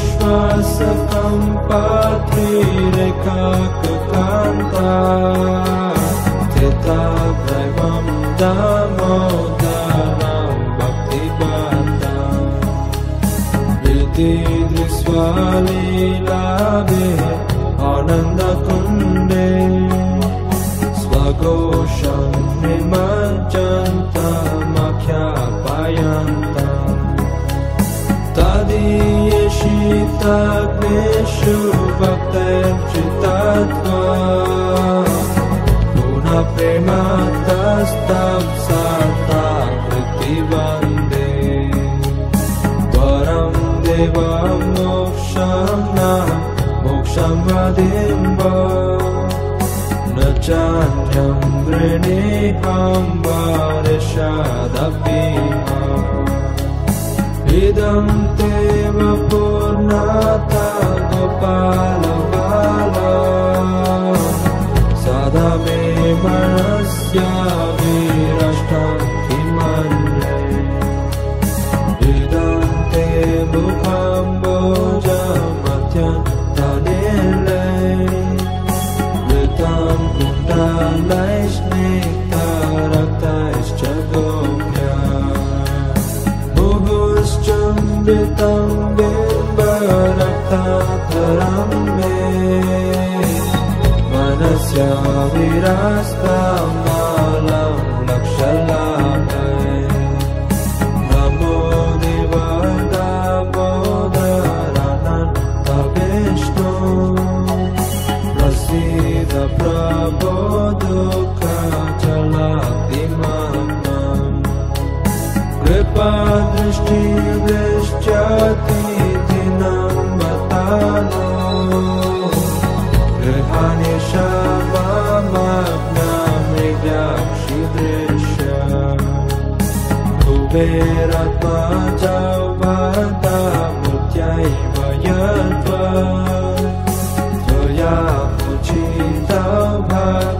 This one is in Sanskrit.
श्वासकम् पात्रीर्कान्ता धृता दामोदानां भक्तिकान्ता दृती स्वानी आनन्द चिन्ताग्नेषु भक्तर्चितात्मा पुनः प्रेमातस्तां साता ेषु परं देव मोक्षं न मोक्षं वदेम्ब। न चान्यं वृणेहां वृणे इदं ते देव पालपाल सदवेस्याभिष्टिमन् विदन्ते मुखम्बो च मध्येन्द्रे मृतं दुर्दैष्णे कारकैश्च गोप्य गुहोश्च मृतम् रक्तातरं मे मनस्या विरास्ता Beratma jauh patah mutjai bayatwa Toyak ku cinta bahagia